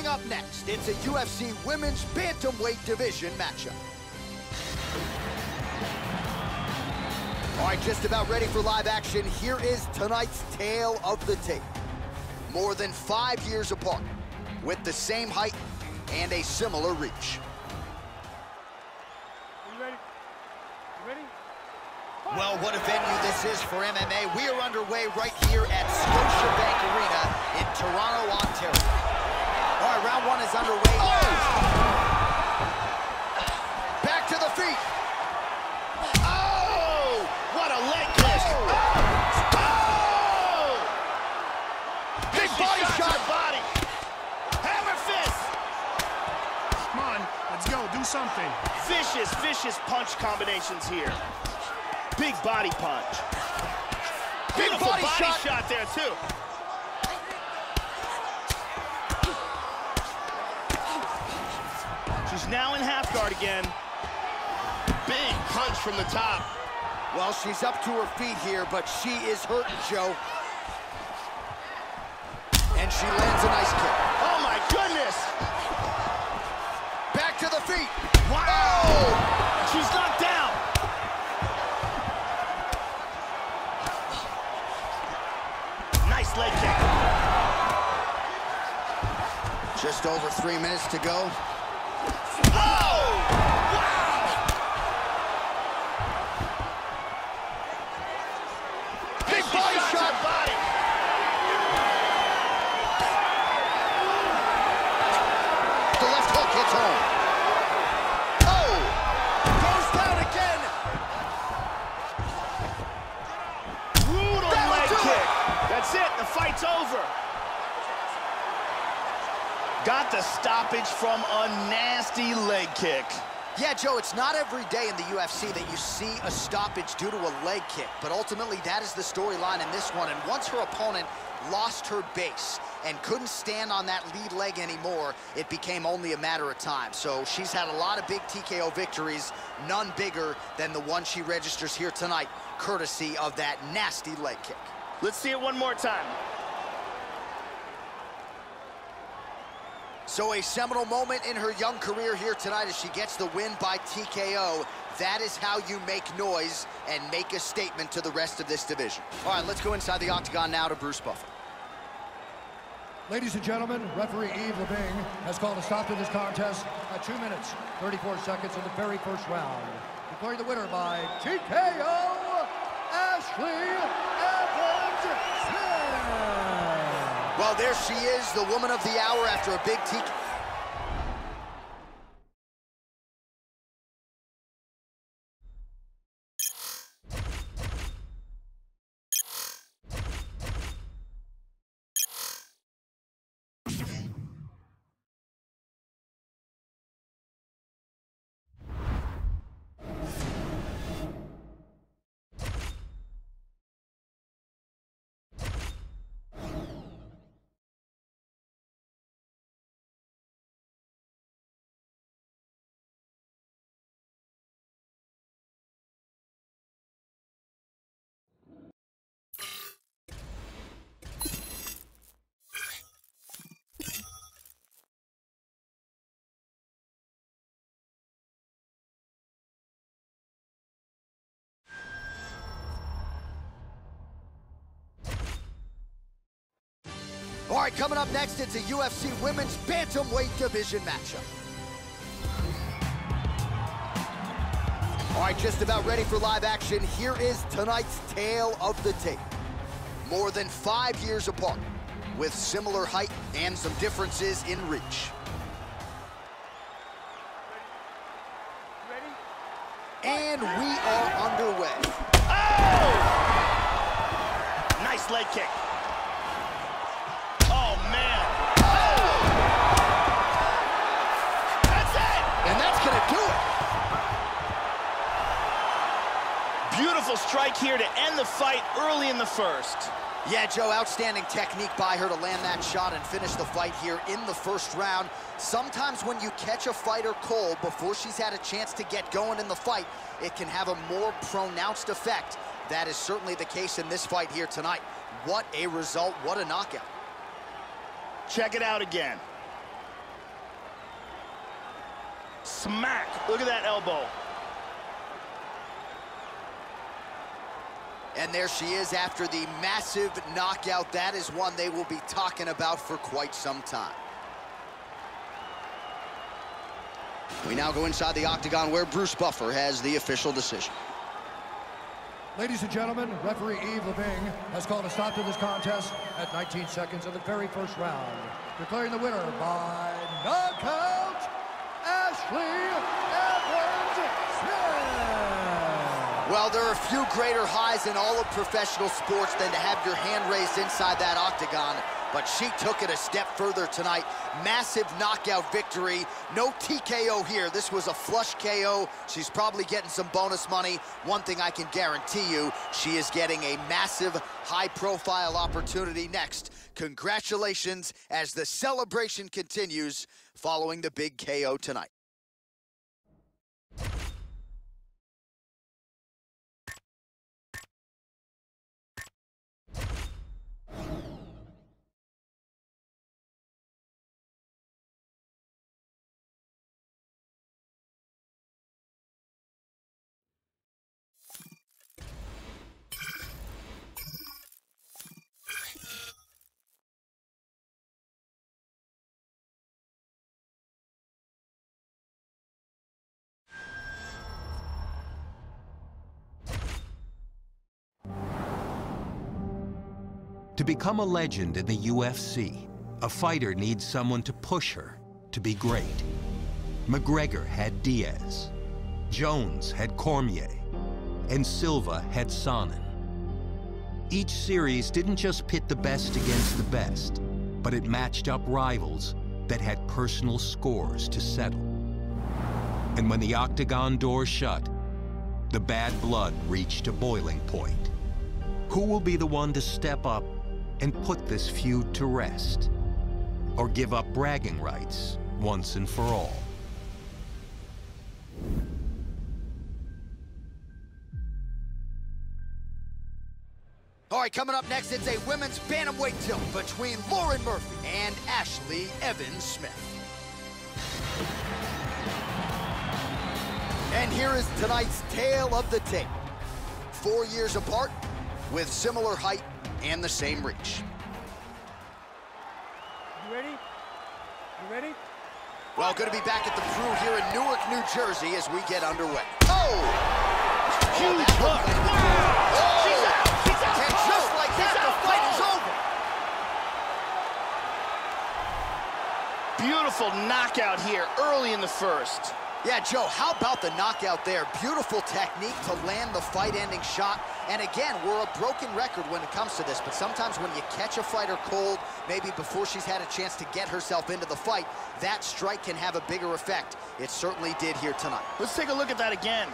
Coming up next, it's a UFC Women's Bantamweight Division matchup. All right, just about ready for live action. Here is tonight's tale of the tape. More than five years apart, with the same height and a similar reach. You ready? You ready? Well, what a venue this is for MMA. We are underway right here at Scotiabank Arena in Toronto, Ontario. Combinations here. Big body punch. Big Beautiful body body, shot. shot. there too. She's now in half guard again. Big punch from the top. Well, she's up to her feet here, but she is hurting, Joe. And she lands a nice kick. Oh my goodness! Back to the feet. Wow! She's knocked down. Nice leg kick. Just over three minutes to go. Ah! That's it. The fight's over. Got the stoppage from a nasty leg kick. Yeah, Joe, it's not every day in the UFC that you see a stoppage due to a leg kick, but ultimately that is the storyline in this one. And once her opponent lost her base and couldn't stand on that lead leg anymore, it became only a matter of time. So she's had a lot of big TKO victories, none bigger than the one she registers here tonight, courtesy of that nasty leg kick. Let's see it one more time. So a seminal moment in her young career here tonight as she gets the win by TKO. That is how you make noise and make a statement to the rest of this division. All right, let's go inside the octagon now to Bruce Buffer. Ladies and gentlemen, referee Yves Lavigne has called a stop to this contest at 2 minutes, 34 seconds of the very first round. Declaring the winner by TKO, Ashlee There she is, the woman of the hour after a big All right, coming up next, it's a UFC Women's Bantamweight Division matchup. All right, just about ready for live action. Here is tonight's tale of the tape. More than five years apart, with similar height and some differences in reach. And we are underway. Oh! Nice leg kick. Beautiful strike here to end the fight early in the first. Yeah, Joe, outstanding technique by her to land that shot and finish the fight here in the first round. Sometimes when you catch a fighter cold before she's had a chance to get going in the fight, it can have a more pronounced effect. That is certainly the case in this fight here tonight. What a result, what a knockout. Check it out again. smack. Look at that elbow. And there she is after the massive knockout. That is one they will be talking about for quite some time. We now go inside the octagon where Bruce Buffer has the official decision. Ladies and gentlemen, referee Yves Lavigne has called a stop to this contest at 19 seconds of the very first round, declaring the winner by knockout, Ashley Evans Smith. Well, there are a few greater highs in all of professional sports than to have your hand raised inside that octagon but she took it a step further tonight. Massive knockout victory. No TKO here. This was a flush KO. She's probably getting some bonus money. One thing I can guarantee you, she is getting a massive high-profile opportunity next. Congratulations as the celebration continues following the big KO tonight. To become a legend in the UFC, a fighter needs someone to push her to be great. McGregor had Diaz, Jones had Cormier, and Silva had Sonnen. Each series didn't just pit the best against the best, but it matched up rivals that had personal scores to settle. And when the octagon door shut, the bad blood reached a boiling point. Who will be the one to step up and put this feud to rest? Or give up bragging rights once and for all? All right, coming up next, it's a women's bantamweight tilt between Lauren Murphy and Ashley Evans Smith. And here is tonight's tale of the tape. Four years apart, with similar height and the same reach. You ready? You ready? Well, going to be back at the crew here in Newark, New Jersey as we get underway. Oh! Huge oh, that hook. Wow. Oh! She's out. She's out. And just like that, the fight is over. Beautiful knockout here early in the first. Yeah, Joe, how about the knockout there? Beautiful technique to land the fight-ending shot. And again, we're a broken record when it comes to this, but sometimes when you catch a fighter cold, maybe before she's had a chance to get herself into the fight, that strike can have a bigger effect. It certainly did here tonight. Let's take a look at that again.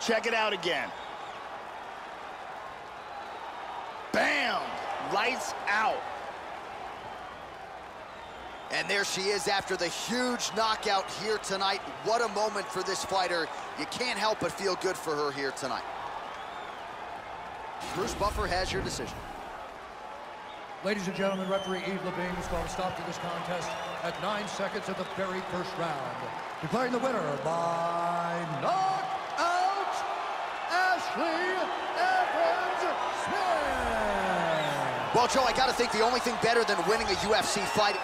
Check it out again. Bam! Lights out. And there she is after the huge knockout here tonight. What a moment for this fighter. You can't help but feel good for her here tonight. Bruce Buffer has your decision. Ladies and gentlemen, referee Yves Lavigne has called a stop to this contest at nine seconds of the very first round, declaring the winner by knockout, Ashley Evans Smith. Well, Joe, I got to think the only thing better than winning a UFC fight